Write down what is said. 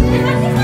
Yeah.